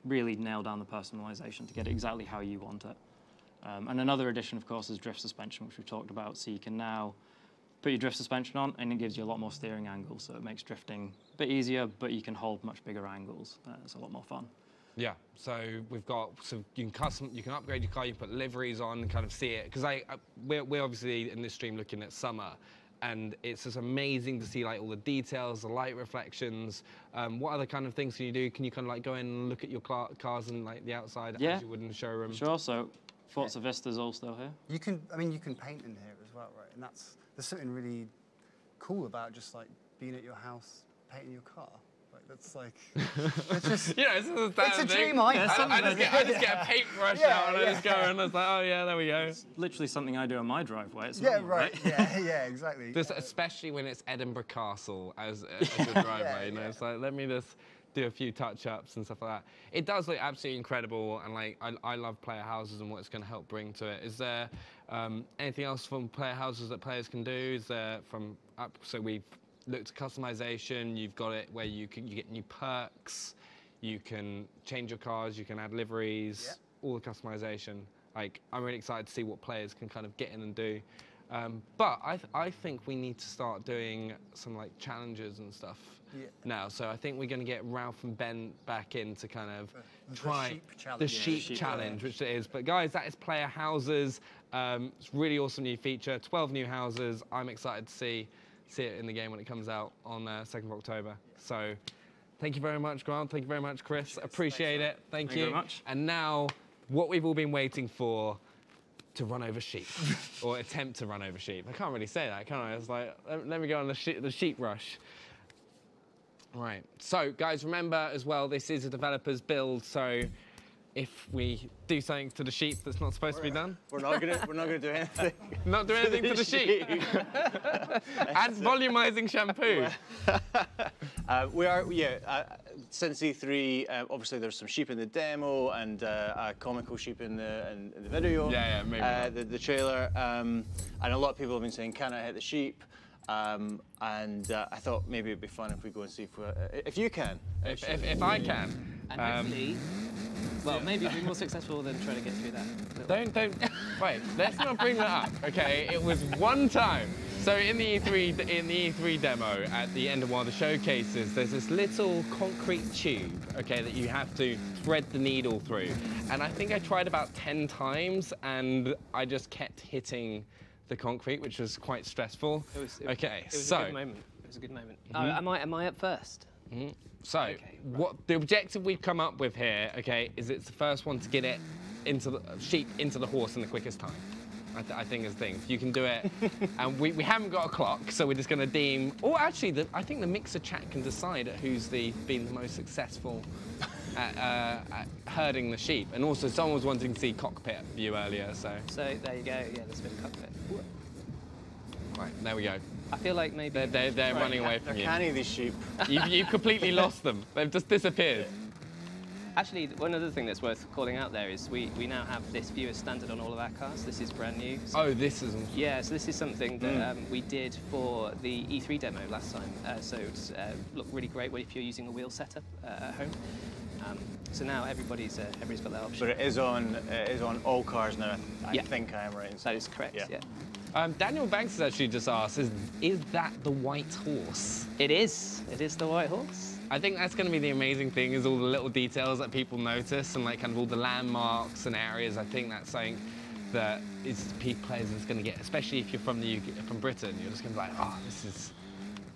really nail down the personalization to get it exactly how you want it. Um, and another addition, of course, is drift suspension, which we've talked about. So you can now put your drift suspension on, and it gives you a lot more steering angles. So it makes drifting a bit easier, but you can hold much bigger angles. Uh, it's a lot more fun. Yeah. So we've got so you can custom, you can upgrade your car, you can put liveries on, and kind of see it. Because I, I we're, we're obviously in this stream looking at summer, and it's just amazing to see like all the details, the light reflections. Um, what other kind of things can you do? Can you kind of like go in and look at your cla- cars and like the outside Yeah. as you would in the showroom? Sure. So Forza Vista's all still here. You can, I mean, you can paint in here as well, right? And that's there's something really cool about just like being at your house painting your car. Like that's like, *laughs* it's just, Yeah, it's, a, It's a dream I I, have. I just get, I just get a paintbrush Yeah, out and I just go and it's like, oh yeah, there we go. Literally something I do in my driveway. It's yeah, normal, right, yeah, *laughs* yeah, exactly. This, especially when it's Bamburgh Castle as, *laughs* as your driveway, you know, it's like, let me just do a few touch-ups and stuff like that. It does look absolutely incredible, and like, I, I love player houses and what it's going to help bring to it. Is there um, anything else from player houses that players can do? Is there from up, so we've looked to customization. You've got it where you can you get new perks. You can change your cars. You can add liveries. All the customization. Like I'm really excited to see what players can kind of get in and do. Um, but I, th- I think we need to start doing some like challenges and stuff Yeah. now. So I think we're going to get Ralph and Ben back in to kind of the try sheep the challenge. Yeah, sheep sheep challenge, which it is. But guys, that is player houses. Um, it's really awesome new feature. 12 new houses. I'm excited to see see it in the game when it comes out on uh, 2nd of October. So thank you very much, Grant. Thank you very much, Chris. Appreciate it. Thank, Thank you you. very much. And now, what we've all been waiting for to run over sheep *laughs* or attempt to run over sheep. I can't really say that, can I? It's like, let, let me go on the, she- the sheep rush. Right. So, guys, remember as well, this is a developer's build. So, if we do something to the sheep that's not supposed to be done, We're not gonna we're not gonna do anything. *laughs* not do anything to the sheep. *laughs* and *laughs* volumizing shampoo. Uh, we are, yeah, uh, since E3, uh, obviously there's some sheep in the demo and uh, a comical sheep in the, in, in the video. Yeah, yeah, maybe Uh, the, the trailer. Um, and a lot of people have been saying, can I hit the sheep? Um, and uh, I thought maybe it'd be fun if we go and see if, we, uh, if you can. If, if, if I can. And Um, hopefully, well, maybe it'll *laughs* be more successful than trying to get through that. Don't, don't, wait, let's not bring that up, okay? It was one time. So in the E3, in the E3 demo, at the end of one of the showcases, there's this little concrete tube, okay, that you have to thread the needle through. And I think I tried about 10 times, and I just kept hitting the concrete, which was quite stressful. It was, it, okay, it was so. a good moment. It was a good moment. Oh, Mhm. am I am I up first? So, what the objective we've come up with here, okay, is it's the first one to get it into the sheep into the horse in the quickest time. I, th- I think is the thing. If you can do it, *laughs* and we, we haven't got a clock, so we're just going to deem. Or actually, the, I think the mixer chat can decide who's the been the most successful *laughs* at, uh, at herding the sheep. And also, someone was wanting to see cockpit view earlier, so So there you go. Yeah, there's of cockpit. right there we go. I feel like maybe They're, they're, they're Right, running away they're from you. canny, these sheep. *laughs* You've, you've completely lost them. They've just disappeared. Actually, one other thing that's worth calling out there is we, we now have this view as standard on all of our cars. This is brand new. So- Oh, this is. Yeah, so this is something that Mm. um, we did for the E3 demo last time. Uh, so it's uh, looked really great if you're using a wheel setup uh, at home. Um, so now everybody's uh, everybody's got that option. But it is on it is on all cars now. I Yeah. think I am right. in That saying. is correct. Yeah. Um, Daniel Banks has actually just asked, is, is that the white horse? It is. It is the white horse. I think that's going to be the amazing thing is all the little details that people notice and like kind of all the landmarks and areas. I think that's something that is peak players is going to get, especially if you're from the UK, from Britain. You're just going to be like, oh, this is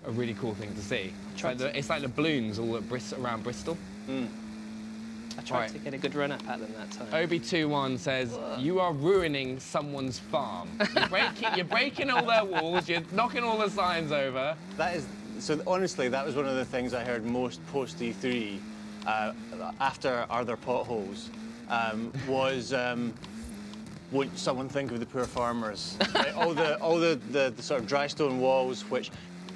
a really cool thing to see. It's like the, it's like the balloons all at Bris- around Bristol. I tried Right. to get a good run up at them that time. Obi21 says, You are ruining someone's farm. You're *laughs* breaking, you're breaking all their walls, you're knocking all the signs over. That is so. Honestly, that was one of the things I heard most post E3 uh, after Are There Potholes um, was. Um, would someone think of the poor farmers? Right, all the all the, the, the sort of dry stone walls, which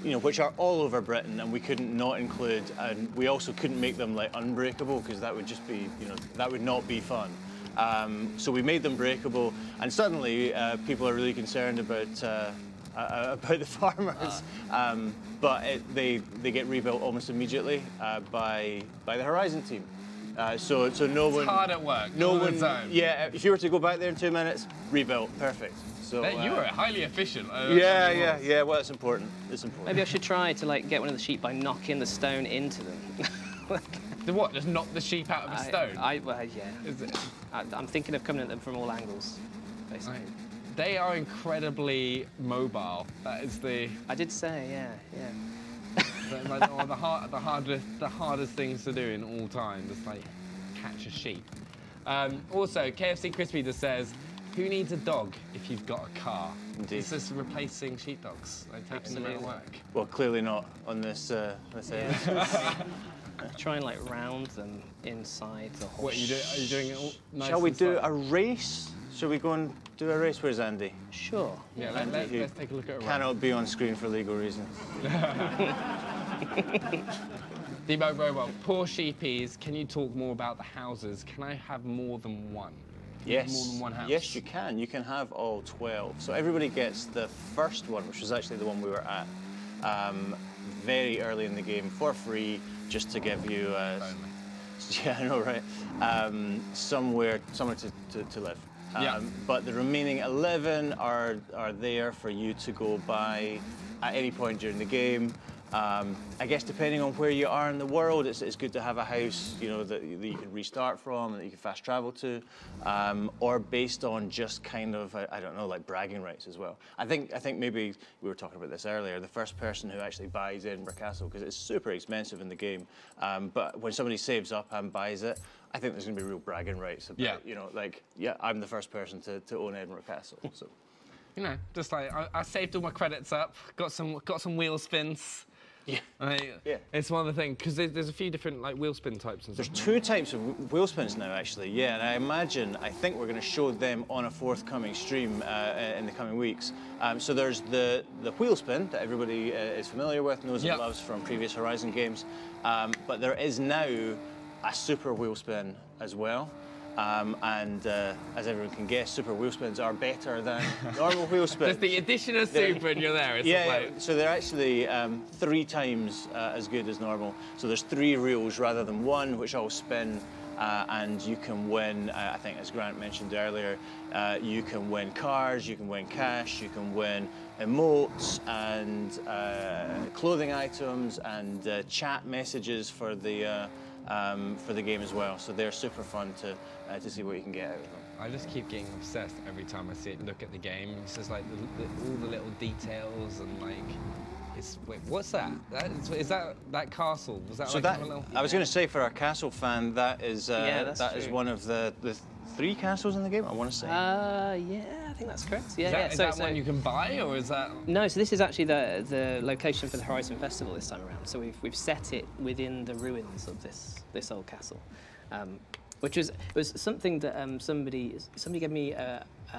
you know, which are all over Britain, and we couldn't not include, and we also couldn't make them like unbreakable because that would just be, you know, that would not be fun. Um, so we made them breakable, and suddenly uh, people are really concerned about uh, uh, *laughs* about the farmers. Um, but it, they they get rebuilt almost immediately uh, by by the Horizon team. Uh, so so no one hard at work, No one. time. Yeah, if you were to go back there in two minutes, rebuilt, perfect. So That- you uh, were highly efficient. I Yeah, yeah, yeah. Well, it's important. It's important. Maybe I should try to like get one of the sheep by knocking the stone into them. The what? Just knock the sheep out of a I- stone? I, well, yeah. Is it- I, I'm thinking of coming at them from all angles, basically. They are incredibly mobile. That is the. I did say, yeah, yeah. the, like, oh, the, hard, the hardest, the hardest things to do in all time. Just like catch a sheep. Um, also, KFC Crispy just says, "Who needs a dog if you've got a car?" Indeed. It's just replacing sheepdogs. Like taking them out of work. Well, clearly not on this. Uh, this area. *laughs* Try and like round them inside the horse. What are you doing? Are you doing it all nice Shall we do a race? Shall we go and do a race? Where's Andy? Sure. Yeah, let, Andy, let, who let's take a look at a run. Cannot be on screen for legal reasons. *laughs* Debo Robot, poor sheepies. Can you talk more about the houses? Can I have more than one? Yes. More than one house. Yes, you can. You can have all 12. So everybody gets the first one, which was actually the one we were at, um, very early in the game for free, just to give you. Uh, *laughs* yeah, I know, right? Um, somewhere, somewhere to, to, to live. Yeah. Um, but the remaining 11 are, are there for you to go by at any point during the game. Um, I guess depending on where you are in the world, it's, it's good to have a house, you know, that, that you can restart from, that you can fast travel to, um, or based on just kind of, I, I don't know, like bragging rights as well. I think, I think maybe we were talking about this earlier. The first person who actually buys Bamburgh Castle because it's super expensive in the game, um, but when somebody saves up and buys it, I think there's going to be real bragging rights about, Yeah. you know, like, yeah, I'm the first person to, to own Bamburgh Castle. So. You know, just like I, I saved all my credits up, got some got some wheel spins. Yeah. yeah. It's one of the things because there's, there's a few different like wheel spin types and There's stuff. two types of wheel spins now, actually. Yeah, and I imagine, I think we're going to show them on a forthcoming stream uh, in the coming weeks. Um, so there's the the wheel spin that everybody uh, is familiar with, knows Yep. and loves from previous Horizon games. Um, but there is now a super wheel spin as well. Um, and uh, as everyone can guess, super wheel spins are better than *laughs* normal wheel spins. There's the addition of super and you're there. It's *laughs* yeah, like, yeah, so they're actually um, three times uh, as good as normal. So there's three reels rather than one, which all spin. Uh, and you can win, uh, I think, as Grant mentioned earlier, uh, you can win cars, you can win cash, you can win emotes and uh, clothing items and uh, chat messages for the uh, um, for the game as well. So they're super fun to uh, to see what you can get out of them. I just keep getting obsessed every time I see it. Look at the game. It's just like the, the, all the little details and like. It's wait, what's that? that is, is that that castle? Was that So like that, a little? I was going to say for our castle fan, that is uh, Yeah, that's that is true. one of the, the three castles in the game. I want to say. Uh, yeah, I think that's correct. Yeah, is that, yeah. is so, that so one you can buy or is that? No, so this is actually the the location for the Horizon Festival this time around. So we've we've set it within the ruins of this this old castle, um, which was was something that um, somebody somebody gave me a, a,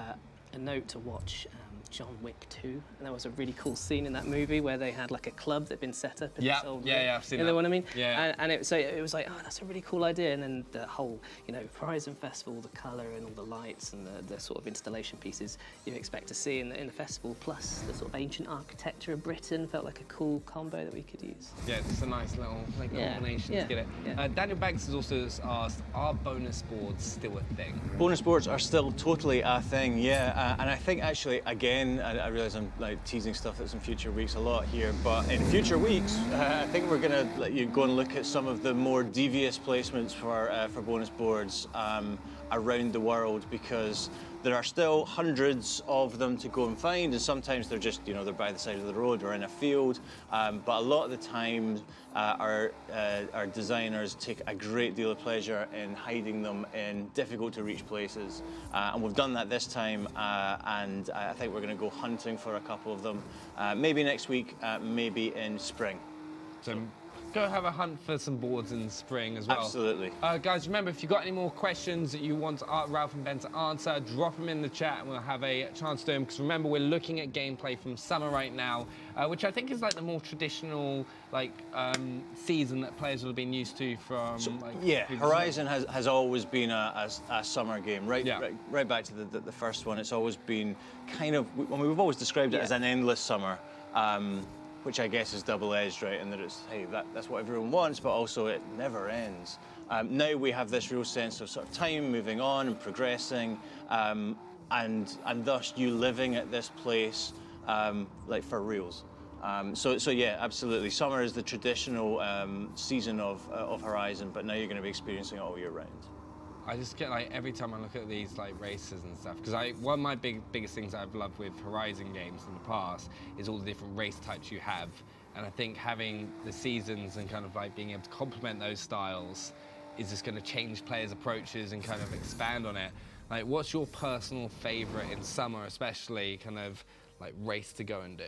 a note to watch. John Wick 2, and there was a really cool scene in that movie where they had like a club that'd been set up in Yeah, this old yeah, ruin. yeah, I've seen you know what I mean? Yeah. And, and it, so it was like, oh, that's a really cool idea. And then the whole, you know, Horizon Festival, the colour and all the lights and the, the sort of installation pieces you expect to see in the, in the festival, plus the sort of ancient architecture of Britain felt like a cool combo that we could use. Yeah, it's a nice little like Yeah, combination yeah, to get it. yeah. Uh, Daniel Banks has also asked, are bonus boards still a thing? Bonus boards are still totally a thing, yeah. Uh, and I think actually, again, I, I realise I'm like teasing stuff that's in future weeks a lot here, but in future weeks, uh, *laughs* I think we're going to let you go and look at some of the more devious placements for uh, for bonus boards um, around the world because there are still hundreds of them to go and find, and sometimes they're just, you know, they're by the side of the road or in a field. Um, but a lot of the time, uh, our, uh, our designers take a great deal of pleasure in hiding them in difficult to reach places. Uh, and we've done that this time, uh, and I think we're going to go hunting for a couple of them, uh, maybe next week, uh, maybe in spring. So go have a hunt for some boards in the spring as well. Absolutely. Uh, guys, remember, if you've got any more questions that you want uh, Ralph and Ben to answer, drop them in the chat and we'll have a chance to do them. Because remember, we're looking at gameplay from summer right now, uh, which I think is like the more traditional like um, season that players would have been used to from. like, Yeah, Horizon has, has always been a, a, a summer game, right, Yeah. right? Right back to the, the, the first one. It's always been kind of. I mean, we've always described it as an endless summer, um, which I guess is double-edged, right? And that it's hey, that, that's what everyone wants, but also it never ends. Um, now we have this real sense of sort of time moving on and progressing, um, and and thus you living at this place um, like for reals. Um, so, so yeah, absolutely. Summer is the traditional um, season of, uh, of Horizon, but now you're going to be experiencing it all year round. I just get like every time I look at these like races and stuff because I one of my big biggest things I've loved with Horizon games in the past is all the different race types you have, and I think having the seasons and kind of like being able to complement those styles is just going to change players' approaches and kind of expand on it. Like, what's your personal favorite in summer, especially kind of like race to go and do?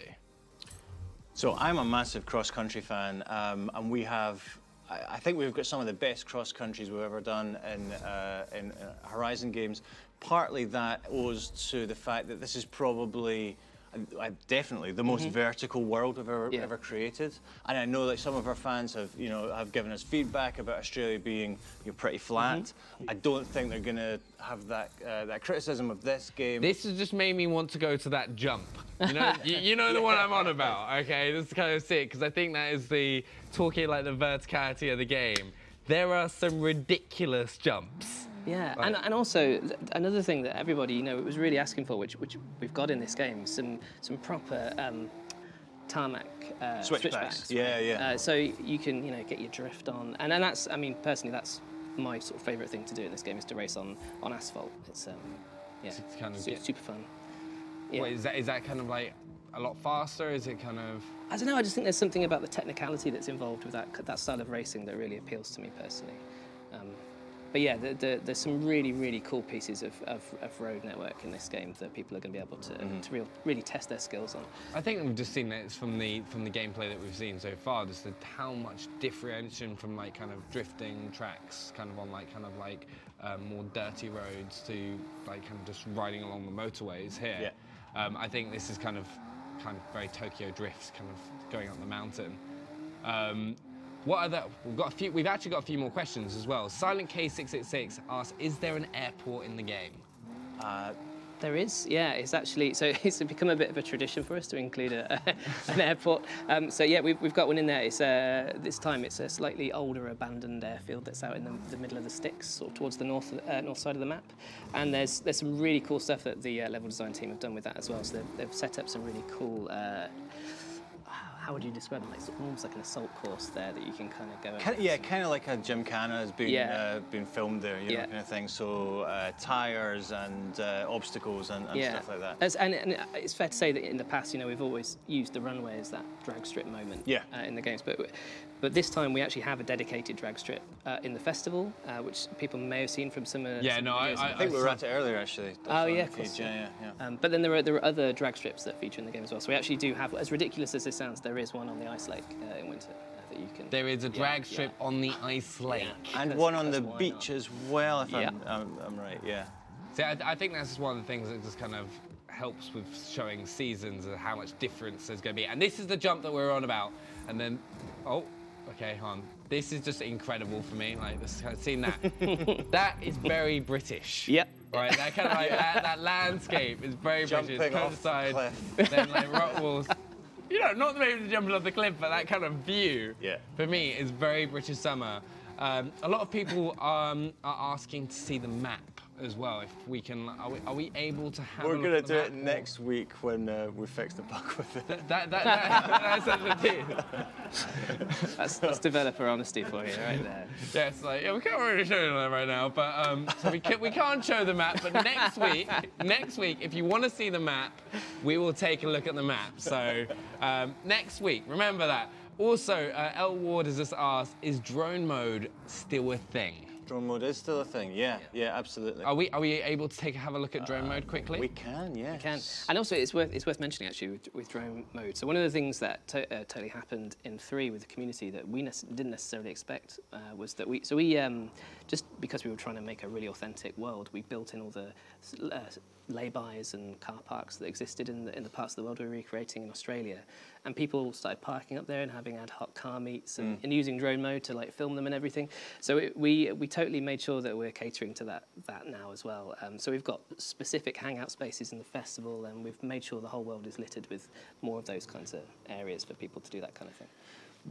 So I'm a massive cross-country fan, um, and we have, I, think we've got some of the best cross-countries we've ever done in, uh, in uh, Horizon games. Partly that owes to the fact that this is probably, Uh, uh, definitely the most mm-hmm. vertical world we've ever, Yeah. ever created. And I know that some of our fans have, you know, have given us feedback about Australia being you know, pretty flat. Mm-hmm. I don't think they're going to have that uh, that criticism of this game. This has just made me want to go to that jump. You know, *laughs* you, you know the one I'm on about. Okay, this is kind of sick because I think that is the talking like the verticality of the game. There are some ridiculous jumps. Yeah, Like- and, and also another thing that everybody you know was really asking for, which which we've got in this game, some some proper um, tarmac uh, Switchbacks. Yeah, yeah. Uh, so you can you know get your drift on, and and that's I mean personally that's my sort of favourite thing to do in this game is to race on on asphalt. It's um, yeah, To kind of su- get- super fun. Yeah. What, is that is that kind of like a lot faster? Is it kind of I don't know. I just think there's something about the technicality that's involved with that that style of racing that really appeals to me personally. Um, but yeah, the, the, there's some really really cool pieces of, of, of road network in this game that people are going to be able to, to real, really test their skills on. I think we've just seen that from the from the gameplay that we've seen so far, just the, how much differentiation from like kind of drifting tracks, kind of on like kind of like um, more dirty roads to like kind of just riding along the motorways here. Yeah. Um, I think this is kind of kind of very Tokyo drifts, kind of going up the mountain. Um, what other? We've got a few. We've actually got a few more questions as well. Silent K666 asks, "Is there an airport in the game?" Uh, There is, yeah. It's actually so *laughs* it's become a bit of a tradition for us to include a, *laughs* an airport. Um, so yeah, we've, we've got one in there. It's uh, this time it's a slightly older abandoned airfield that's out in the, the middle of the sticks, sort of towards the north uh, north side of the map. And there's there's some really cool stuff that the uh, level design team have done with that as well. So they've, they've set up some really cool. Uh, how would you describe it? Like of almost like an assault course there that you can kind of go. Kind yeah, kind of like a Gymkhana has been Yeah. uh, been filmed there, you know, Yeah. kind of thing. So uh, tires and uh, obstacles and, and stuff like that. As, and, and it's fair to say that in the past, you know, we've always used the runway as that drag strip moment Yeah. uh, in the games. But but this time we actually have a dedicated drag strip uh, in the festival, uh, which people may have seen from some. Uh, Yeah, some no, I- I- I think we were at it earlier actually. Oh yeah, of course. yeah, yeah, yeah. Um, but then there are there are other drag strips that feature in the game as well. So we actually do have, as ridiculous as this sounds, there is one on the ice lake uh, in winter uh, that you can. There is a drag yeah. strip on the ice lake. And Because- one on the beach not? as well, if Yeah. I'm, I'm, I'm right. Yeah. See, I, I think that's just one of the things that just kind of helps with showing seasons and how much difference there's going to be. And this is the jump that we're on about. And then, oh, okay, hon. This is just incredible for me. Like, this, seeing that. *laughs* that is very British. Yep. Right, that kind of like that, that landscape is very Jumping British. off the Countryside, cliff. then like rock walls. You know, not the maybe jumping off the cliff, but that kind of view. Yeah. For me, is very British summer. Um, a lot of people um, are asking to see the map as well. If we can, are we, are we able to have? We're a gonna at do it map? next week when uh, we fix the bug with it. That, that, that, that's actually *laughs* That's, that's developer honesty for you, right there. Yeah, it's like yeah, we can't really show you that right now, but um, so we can, we can't show the map. But next week, next week, if you want to see the map, we will take a look at the map. So um, next week, remember that. Also, uh, El Ward has just asked, is drone mode still a thing? Drone mode is still a thing. Yeah, yeah, absolutely. Are we are we able to take have a look at drone mode quickly? we can, yeah. We can. And also, it's worth it's worth mentioning actually with, with drone mode. So one of the things that to, uh, totally happened in three with the community that we nec- didn't necessarily expect uh, was that we so we um, just because we were trying to make a really authentic world, we built in all the uh, lay-bys and car parks that existed in the, in the parts of the world we were recreating in Australia, and people started parking up there and having ad hoc car meets and, and using drone mode to like film them and everything. So it, we we totally made sure that we're catering to that that now as well. Um, so we've got specific hangout spaces in the festival, and we've made sure the whole world is littered with more of those kinds of areas for people to do that kind of thing.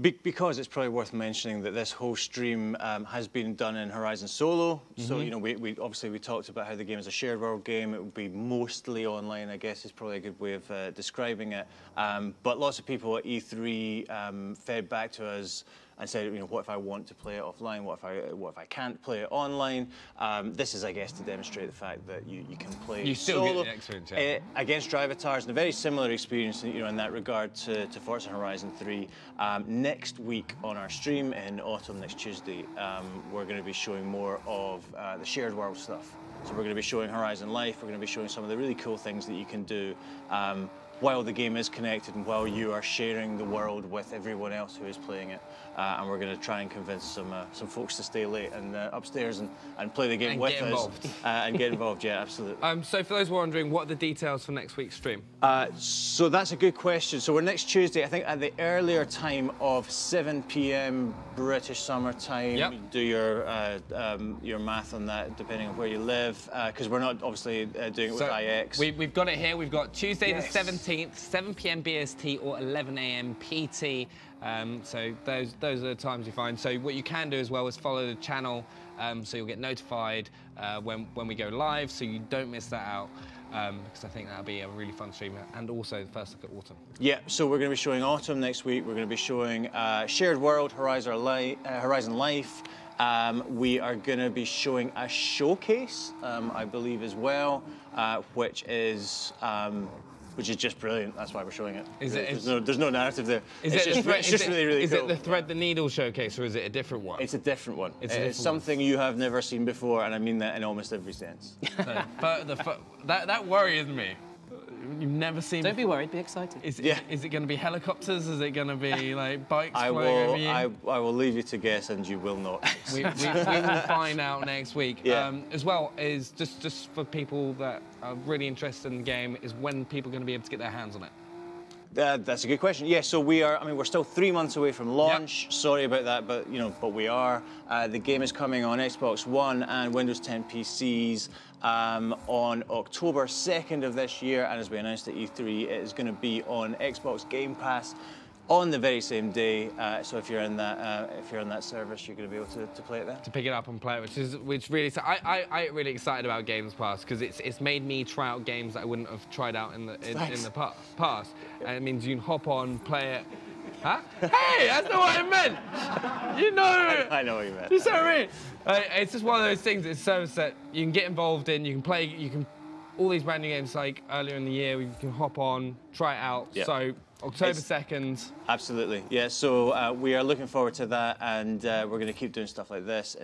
Be- because it's probably worth mentioning that this whole stream um, has been done in Horizon Solo. So you know, we, we obviously we talked about how the game is a shared world game. It will be mostly online. I guess is probably a good way of uh, describing it. Um, but lots of people at E3 um, fed back to us and said, you know, what if I want to play it offline? What if I what if I can't play it online? Um, this is, I guess, to demonstrate the fact that you, you can play You still get solo the experience, yeah. uh, against Drivatars, and a very similar experience, you know, in that regard to, to Forza Horizon 3. Um, next week on our stream in autumn, next Tuesday, um, we're going to be showing more of uh, the shared world stuff. So we're going to be showing Horizon Life. We're going to be showing some of the really cool things that you can do. Um, while the game is connected and while you are sharing the world with everyone else who is playing it, uh, and we're going to try and convince some uh, some folks to stay late and uh, upstairs and, and play the game And with get us uh, and get involved. Yeah, absolutely. Um, so for those wondering, what are the details for next week's stream? Uh, so that's a good question. So we're next Tuesday, I think at the earlier time of 7 p.m. British summer time. Yep. Do your uh, um, your math on that, depending on where you live, because we're not obviously uh, doing it with IX. We, we've got it here. We've got Tuesday Yes. the 17th, 7 p.m. BST or 11 a.m. PT. Um, so those those are the times you find. So what you can do as well is follow the channel, um, so you'll get notified uh, when when we go live, so you don't miss that out. Um, because I think that'll be a really fun stream, and also the first look at autumn. Yeah, so we're going to be showing Autumn next week. We're going to be showing uh, Shared World, Horizon, Li- uh, Horizon Life. Um, we are going to be showing a showcase, um, I believe, as well, uh, which is um, which is just brilliant. That's why we're showing it. Is it- There's, no, there's no narrative there. Is it's it, just, the thre- it's just it- really, really is cool. it the thread the needle showcase, or is it a different one? It's a different one. It's uh, It's, a different one. something you have never seen before, and I mean that in almost every sense. *laughs* So, that that worries me. You've never seen. Don't be worried, be excited. Is, Yeah. is it going to be helicopters? Is it going to be like bikes I flying over will, you? I, I will leave you to guess, and you will not. *laughs* we, we, we will find out next week. Yeah. Um, as well is just just for people that are really interested in the game is when people are going to be able to get their hands on it. Uh, that's a good question. Yeah, so we are. I mean, we're still three months away from launch. Sorry about that, but you know, but we are. Uh, the game is coming on Xbox One and Windows 10 PCs um, on October 2nd of this year, and as we announced at E3, it is going to be on Xbox Game Pass on the very same day. Uh, so if you're in that, uh, if you're in that service, you're going to be able to, to play it there. to pick it up and play it, which is which really. So I I I get really excited about Games Pass because it's it's made me try out games that I wouldn't have tried out in the in, in the pa- past, and it means you can hop on, play it. Huh? Hey, that's not what I meant. You know. I know what you meant. You see what I mean? Uh, it's just one of those things. It's service that you can get involved in. You can play. You can all these brand new games like earlier in the year. You can hop on, try it out. Yeah. So October second. Absolutely. Yeah. So uh, we are looking forward to that, and uh, we're going to keep doing stuff like this.